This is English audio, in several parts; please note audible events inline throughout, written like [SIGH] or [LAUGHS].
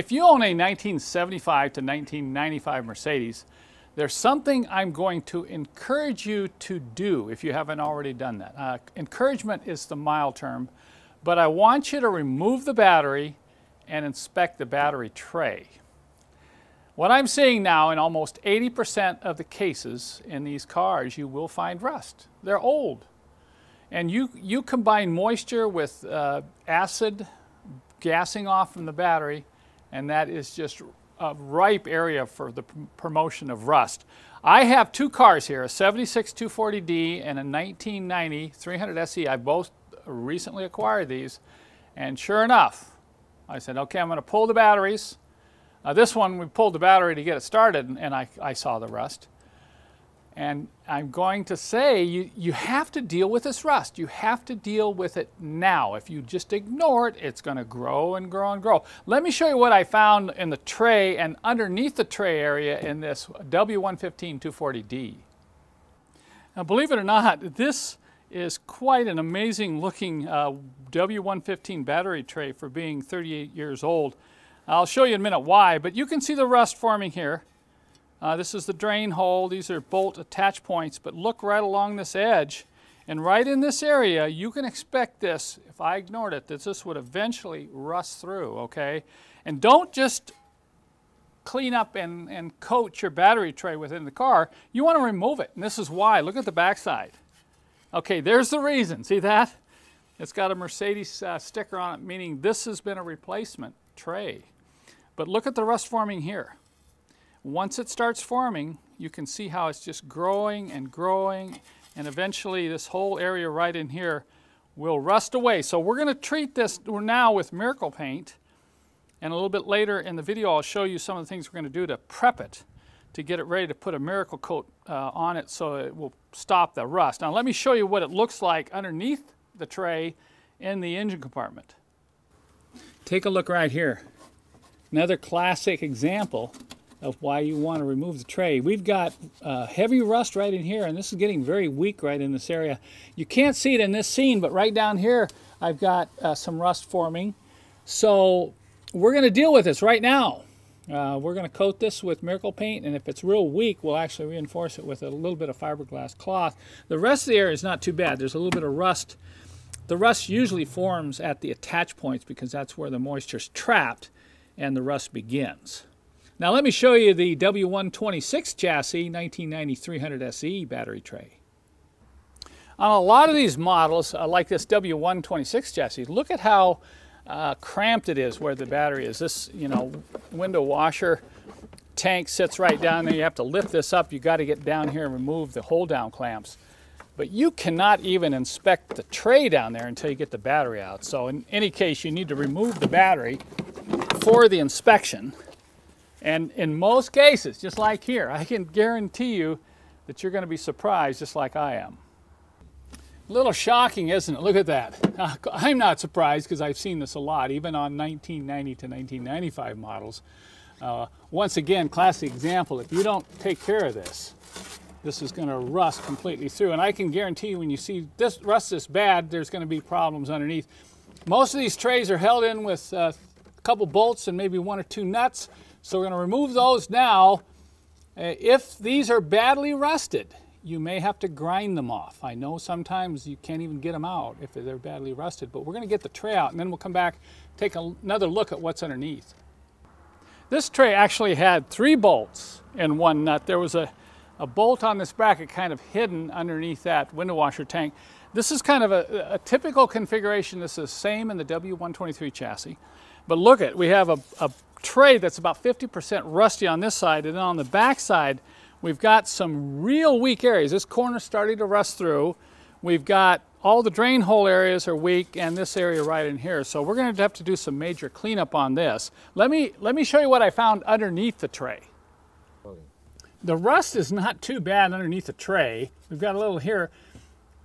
If you own a 1975 to 1995 Mercedes, there's something I'm going to encourage you to do if you haven't already done that. Uh, encouragement is the mild term, but I want you to remove the battery and inspect the battery tray. What I'm seeing now in almost 80% of the cases in these cars, you will find rust. They're old. And you, you combine moisture with uh, acid gassing off from the battery, and that is just a ripe area for the promotion of rust. I have two cars here, a 76 240D and a 1990 300 SE. I both recently acquired these, and sure enough, I said, okay, I'm going to pull the batteries. Uh, this one, we pulled the battery to get it started, and, and I, I saw the rust. And I'm going to say you, you have to deal with this rust. You have to deal with it now. If you just ignore it, it's going to grow and grow and grow. Let me show you what I found in the tray and underneath the tray area in this W115 240D. Now, believe it or not, this is quite an amazing looking uh, W115 battery tray for being 38 years old. I'll show you in a minute why, but you can see the rust forming here. Uh, this is the drain hole. These are bolt attach points, but look right along this edge. And right in this area, you can expect this, if I ignored it, that this would eventually rust through, okay? And don't just clean up and, and coat your battery tray within the car. You want to remove it, and this is why. Look at the backside. Okay, there's the reason. See that? It's got a Mercedes uh, sticker on it, meaning this has been a replacement tray. But look at the rust forming here. Once it starts forming, you can see how it's just growing and growing, and eventually this whole area right in here will rust away. So we're going to treat this now with Miracle Paint, and a little bit later in the video I'll show you some of the things we're going to do to prep it to get it ready to put a miracle coat uh, on it so it will stop the rust. Now let me show you what it looks like underneath the tray in the engine compartment. Take a look right here. Another classic example of why you want to remove the tray. We've got uh, heavy rust right in here, and this is getting very weak right in this area. You can't see it in this scene, but right down here, I've got uh, some rust forming. So we're going to deal with this right now. Uh, we're going to coat this with Miracle Paint, and if it's real weak, we'll actually reinforce it with a little bit of fiberglass cloth. The rest of the area is not too bad. There's a little bit of rust. The rust usually forms at the attach points because that's where the moisture is trapped and the rust begins. Now let me show you the W126 chassis 1990 300 SE battery tray. On a lot of these models, uh, like this W126 chassis, look at how uh, cramped it is where the battery is. This, you know, window washer tank sits right down there. You have to lift this up. You got to get down here and remove the hold down clamps. But you cannot even inspect the tray down there until you get the battery out. So in any case, you need to remove the battery for the inspection. And in most cases, just like here, I can guarantee you that you're going to be surprised just like I am. A little shocking, isn't it? Look at that. [LAUGHS] I'm not surprised because I've seen this a lot, even on 1990 to 1995 models. Uh, once again, classic example, if you don't take care of this, this is going to rust completely through. And I can guarantee you when you see this rust this bad, there's going to be problems underneath. Most of these trays are held in with uh, a couple bolts and maybe one or two nuts. So we're going to remove those now. Uh, if these are badly rusted, you may have to grind them off. I know sometimes you can't even get them out if they're badly rusted, but we're going to get the tray out and then we'll come back, take another look at what's underneath. This tray actually had three bolts in one nut. There was a, a bolt on this bracket kind of hidden underneath that window washer tank. This is kind of a, a typical configuration. This is the same in the W123 chassis. But look at, we have a, a tray that's about 50% rusty on this side, and then on the back side, we've got some real weak areas. This corner's starting to rust through. We've got all the drain hole areas are weak and this area right in here. So we're gonna have to do some major cleanup on this. Let me, let me show you what I found underneath the tray. The rust is not too bad underneath the tray. We've got a little here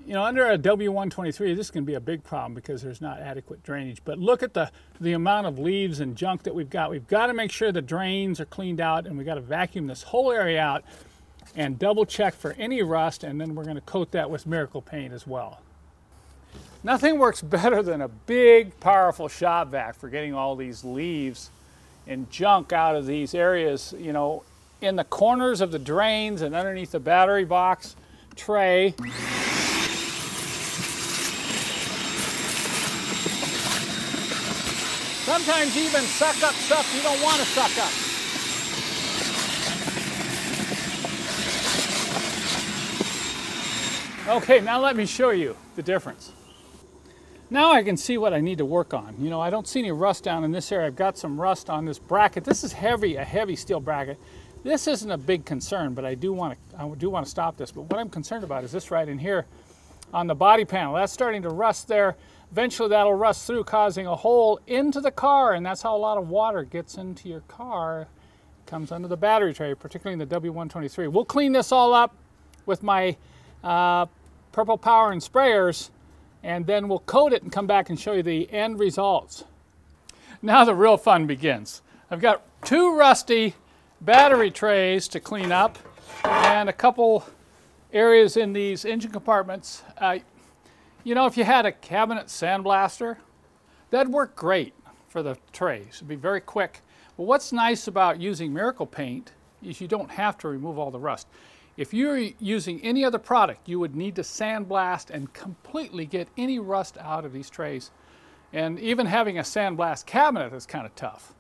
you know, under a W123, this can be a big problem because there's not adequate drainage. But look at the, the amount of leaves and junk that we've got. We've got to make sure the drains are cleaned out and we've got to vacuum this whole area out and double check for any rust and then we're going to coat that with Miracle Paint as well. Nothing works better than a big, powerful shop vac for getting all these leaves and junk out of these areas, you know, in the corners of the drains and underneath the battery box tray. Sometimes even suck up stuff you don't want to suck up. Okay, now let me show you the difference. Now I can see what I need to work on. You know, I don't see any rust down in this area. I've got some rust on this bracket. This is heavy, a heavy steel bracket. This isn't a big concern, but I do want to I do want to stop this. But what I'm concerned about is this right in here on the body panel. That's starting to rust there. Eventually that'll rust through, causing a hole into the car, and that's how a lot of water gets into your car. It comes under the battery tray, particularly in the W123. We'll clean this all up with my uh, Purple Power and sprayers, and then we'll coat it and come back and show you the end results. Now the real fun begins. I've got two rusty battery trays to clean up and a couple areas in these engine compartments. Uh, you know, if you had a cabinet sandblaster, that'd work great for the trays. It'd be very quick. But what's nice about using Miracle Paint is you don't have to remove all the rust. If you're using any other product, you would need to sandblast and completely get any rust out of these trays. And even having a sandblast cabinet is kind of tough.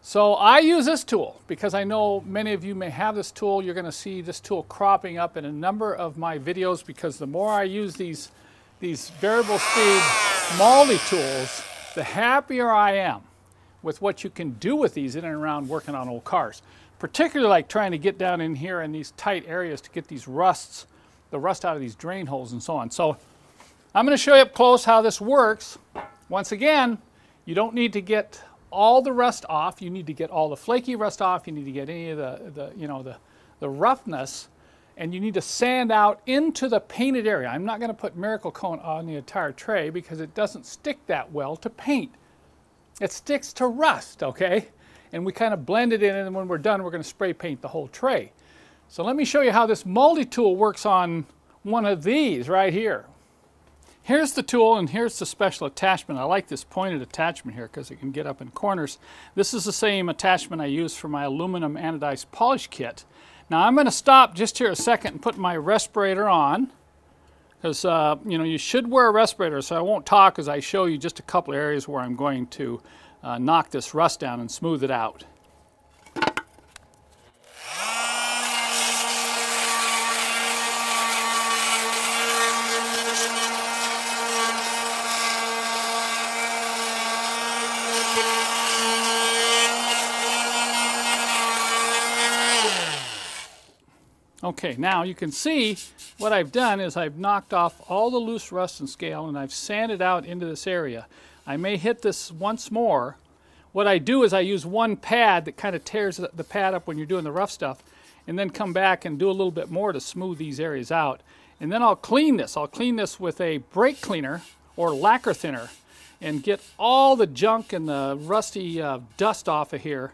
So I use this tool because I know many of you may have this tool. You're going to see this tool cropping up in a number of my videos because the more I use these, these variable speed multi tools, the happier I am with what you can do with these in and around working on old cars. Particularly like trying to get down in here in these tight areas to get these rusts, the rust out of these drain holes and so on. So I'm going to show you up close how this works. Once again, you don't need to get all the rust off. You need to get all the flaky rust off. You need to get any of the, the you know, the, the roughness. And you need to sand out into the painted area. I'm not going to put Miracle Coat on the entire tray because it doesn't stick that well to paint. It sticks to rust, okay? And we kind of blend it in, and when we're done, we're going to spray paint the whole tray. So let me show you how this multi-tool works on one of these right here. Here's the tool and here's the special attachment. I like this pointed attachment here because it can get up in corners. This is the same attachment I use for my aluminum anodized polish kit. Now I'm going to stop just here a second and put my respirator on because uh, you know you should wear a respirator so I won't talk as I show you just a couple areas where I'm going to uh, knock this rust down and smooth it out. Okay, now you can see what I've done is I've knocked off all the loose rust and scale and I've sanded out into this area. I may hit this once more. What I do is I use one pad that kind of tears the pad up when you're doing the rough stuff and then come back and do a little bit more to smooth these areas out. And then I'll clean this. I'll clean this with a brake cleaner or lacquer thinner and get all the junk and the rusty uh, dust off of here.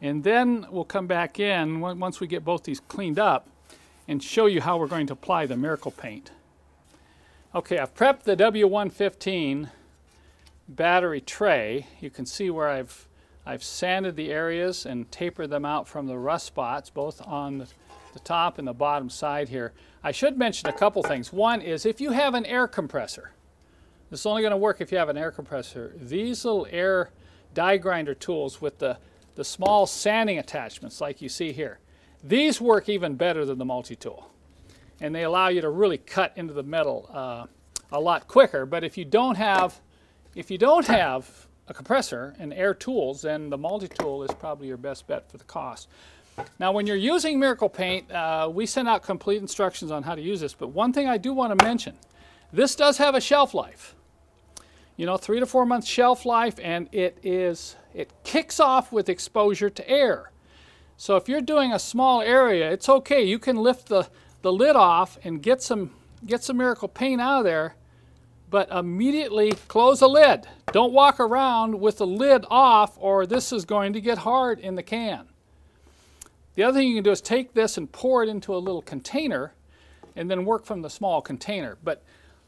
And then we'll come back in once we get both these cleaned up and show you how we're going to apply the Miracle Paint. Okay, I've prepped the W115 battery tray. You can see where I've, I've sanded the areas and tapered them out from the rust spots, both on the, top and the bottom side here. I should mention a couple things. One is if you have an air compressor, this is only going to work if you have an air compressor. These little air die grinder tools with the, the small sanding attachments like you see here, these work even better than the multi-tool. And they allow you to really cut into the metal uh, a lot quicker. But if you don't have, if you don't have a compressor and air tools, then the multi-tool is probably your best bet for the cost. Now, when you're using Miracle Paint, uh, we send out complete instructions on how to use this. But one thing I do want to mention, this does have a shelf life. You know, three to four months shelf life, and it is it kicks off with exposure to air. So if you're doing a small area, it's okay. You can lift the, the lid off and get some, get some Miracle Paint out of there, but immediately close the lid. Don't walk around with the lid off or this is going to get hard in the can. The other thing you can do is take this and pour it into a little container and then work from the small container. But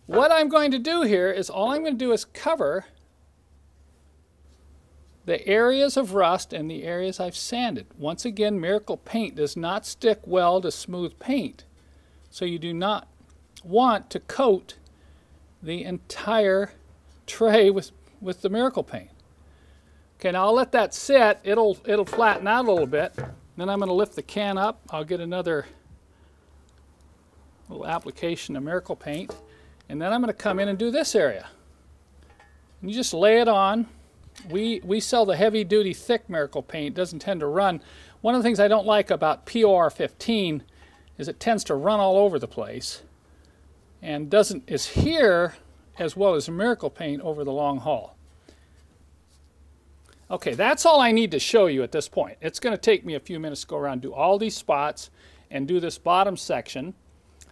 what I'm going to do here is all I'm going to do is cover the areas of rust and the areas I've sanded. Once again, Miracle Paint does not stick well to smooth paint. So you do not want to coat the entire tray with, with the Miracle Paint. Okay, now I'll let that sit. It'll, it'll flatten out a little bit. Then I'm going to lift the can up. I'll get another little application of Miracle Paint. And then I'm going to come in and do this area. And you just lay it on we, we sell the heavy duty thick Miracle paint. Doesn't tend to run. One of the things I don't like about POR 15 is it tends to run all over the place and doesn't is here as well as Miracle paint over the long haul. Okay, that's all I need to show you at this point. It's going to take me a few minutes to go around do all these spots and do this bottom section.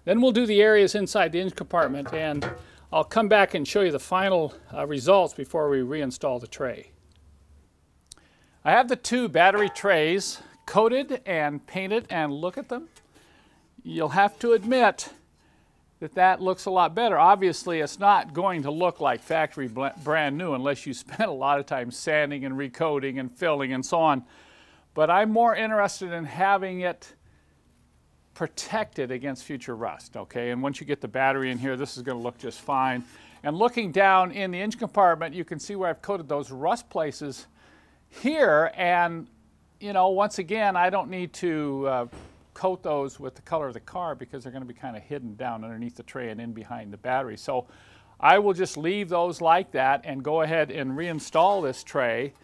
Then we'll do the areas inside the engine compartment and I'll come back and show you the final uh, results before we reinstall the tray. I have the two battery trays coated and painted and look at them. You'll have to admit that that looks a lot better. Obviously, it's not going to look like factory brand new unless you [LAUGHS] spend a lot of time sanding and recoating and filling and so on. But I'm more interested in having it protected against future rust, okay? And once you get the battery in here, this is gonna look just fine. And looking down in the engine compartment, you can see where I've coated those rust places here. And, you know, once again, I don't need to uh, coat those with the color of the car because they're gonna be kind of hidden down underneath the tray and in behind the battery. So I will just leave those like that and go ahead and reinstall this tray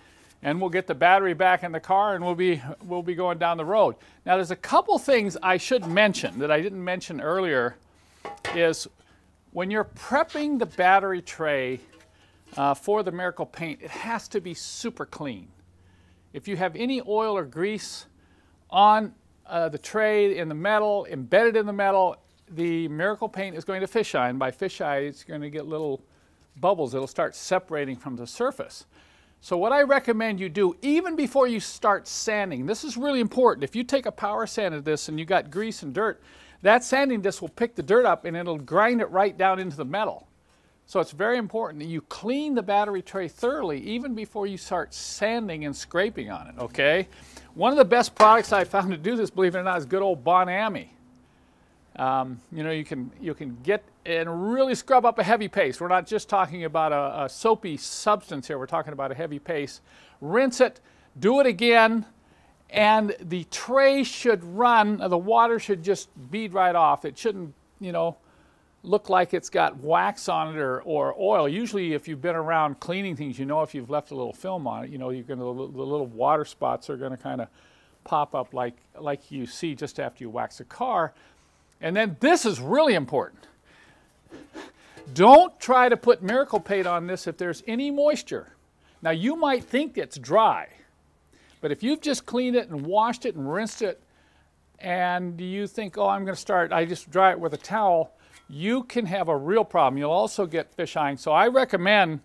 and we'll get the battery back in the car and we'll be, we'll be going down the road. Now there's a couple things I should mention that I didn't mention earlier is when you're prepping the battery tray uh, for the Miracle Paint, it has to be super clean. If you have any oil or grease on uh, the tray in the metal, embedded in the metal, the Miracle Paint is going to fisheye. And by fisheye, it's going to get little bubbles. It'll start separating from the surface. So what I recommend you do, even before you start sanding, this is really important. If you take a power sand of this and you got grease and dirt, that sanding disc will pick the dirt up and it'll grind it right down into the metal. So it's very important that you clean the battery tray thoroughly even before you start sanding and scraping on it, okay? One of the best products I found to do this, believe it or not, is good old Bon Ami. Um, you know, you can, you can get and really scrub up a heavy paste. We're not just talking about a, a soapy substance here. We're talking about a heavy paste. Rinse it, do it again, and the tray should run, the water should just bead right off. It shouldn't, you know, look like it's got wax on it or, or oil. Usually if you've been around cleaning things, you know if you've left a little film on it, you know, you're gonna, the little water spots are gonna kind of pop up like, like you see just after you wax a car. And then this is really important. Don't try to put Miracle Paint on this if there's any moisture. Now you might think it's dry, but if you've just cleaned it and washed it and rinsed it, and you think, oh, I'm going to start, I just dry it with a towel, you can have a real problem. You'll also get fish eyeing. So I recommend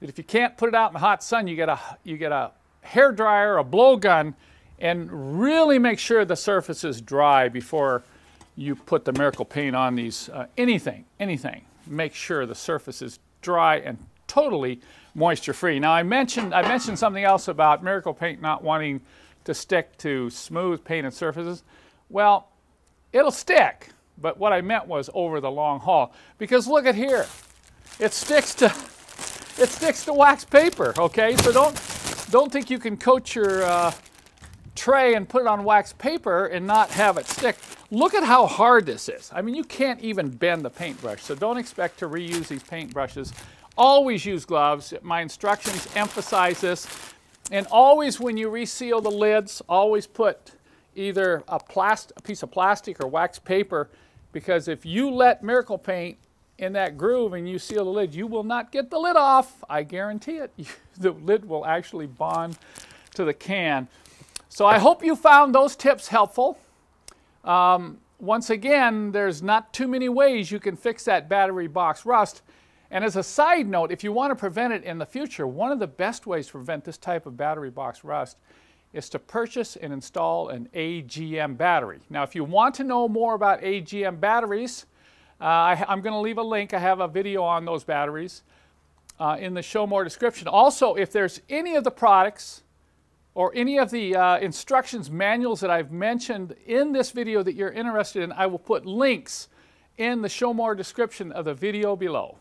that if you can't put it out in the hot sun, you get a, you get a hair dryer, a blow gun, and really make sure the surface is dry before you put the Miracle Paint on these, uh, anything, anything, make sure the surface is dry and totally moisture free. Now I mentioned, I mentioned something else about Miracle Paint not wanting to stick to smooth painted surfaces. Well, it'll stick, but what I meant was over the long haul. Because look at here, it sticks to, it sticks to wax paper, okay? So don't, don't think you can coat your uh, tray and put it on wax paper and not have it stick. Look at how hard this is. I mean, you can't even bend the paintbrush, so don't expect to reuse these paintbrushes. Always use gloves. My instructions emphasize this. And always when you reseal the lids, always put either a, a piece of plastic or wax paper because if you let Miracle Paint in that groove and you seal the lid, you will not get the lid off. I guarantee it. [LAUGHS] the lid will actually bond to the can. So I hope you found those tips helpful. Um, once again, there's not too many ways you can fix that battery box rust. And as a side note, if you want to prevent it in the future, one of the best ways to prevent this type of battery box rust is to purchase and install an AGM battery. Now, if you want to know more about AGM batteries, uh, I, am going to leave a link. I have a video on those batteries. uh, in the show more description. Also, if there's any of the products or any of the uh, instructions manuals that I've mentioned in this video that you're interested in, I will put links in the show more description of the video below.